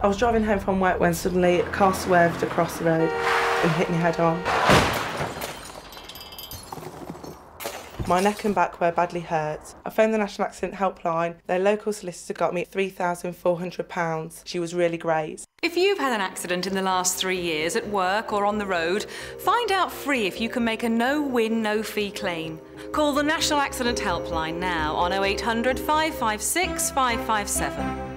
I was driving home from work when suddenly a car swerved across the road and hit me head on. My neck and back were badly hurt. I phoned the National Accident Helpline. Their local solicitor got me £3,400. She was really great. If you've had an accident in the last three years at work or on the road, find out free if you can make a no win, no fee claim. Call the National Accident Helpline now on 0800 556 557.